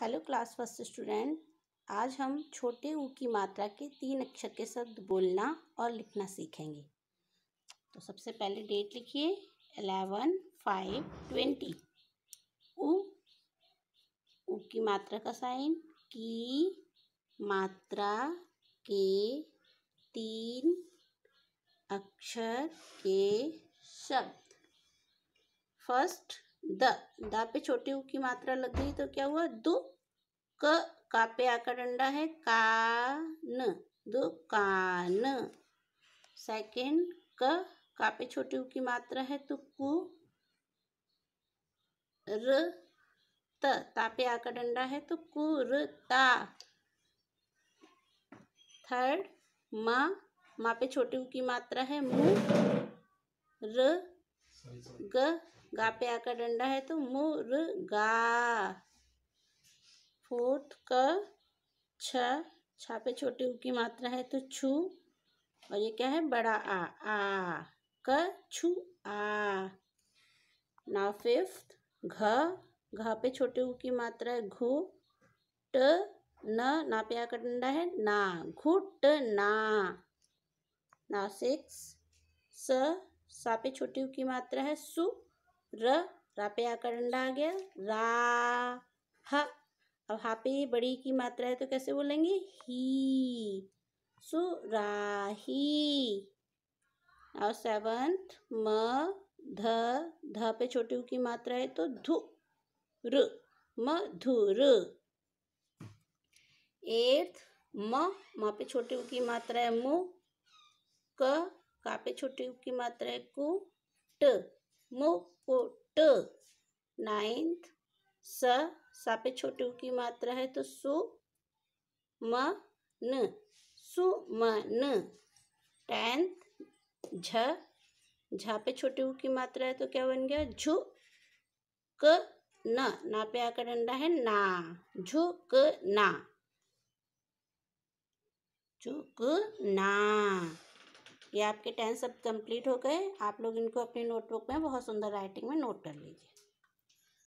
Hello class first student, आज हम छोटे ऊ की मात्रा के तीन अक्षर के शब्द बोलना और लिखना सीखेंगे। तो सबसे पहले डेट लिखिए एलेवन फाइव ट्वेंटी ऊ ऊ की मात्रा का साइन की मात्रा के तीन अक्षर के शब्द। फ़र्स्ट द द पे छोटी ऊ की मात्रा लग गई तो क्या हुआ? दु क का पे आकर डंडा है? कान दुकान सेकेंड क का पे छोटी ऊ की मात्रा है? तो कु र त ता पे आकर डंडा है? तो कुरता थर्ड माँ माँ पे छोटी ऊ की मात्रा है? मु र ग गा पे आकर डंडा है तो मुर्गा फोर्थ क, छ छा पे छोटी ऊ की मात्रा है तो छू। और ये क्या है? बड़ा आ आ, क, छू, आ। नाउ फिफ्थ, घ घ पे छोटे ऊ की मात्रा है घू, ट, न ना पे आकर डंडा है ना, घुट, ना। नाउ सिक्स, स सा पे छोटी ऊ की मात्रा है सु र, रा पे आकर आ गया। रा, ह। अब हा पे बड़ी की मात्रा है तो कैसे बोलेंगे? ही। सुराही और सेवंथ, म, ध। ध पे छोटी की मात्रा है तो धु, र। मधुर एट्थ म। म पे छोटी की मात्रा है मु, क। का पे छोटी की मात्रा है कु, ट। मुकुट। नाइन्थ स सा पे छोटे की मात्रा है तो सु म न सुमन। टेंथ झ झा पे छोटे ऊ की मात्रा है तो क्या बन गया? झु क न ना पे आकर डंडा है ना। झुक ना झुक ना ये आपके टेंथ सब कंप्लीट हो गए। आप लोग इनको अपनी नोटबुक में, बहुत सुंदर राइटिंग में नोट कर लीजिए।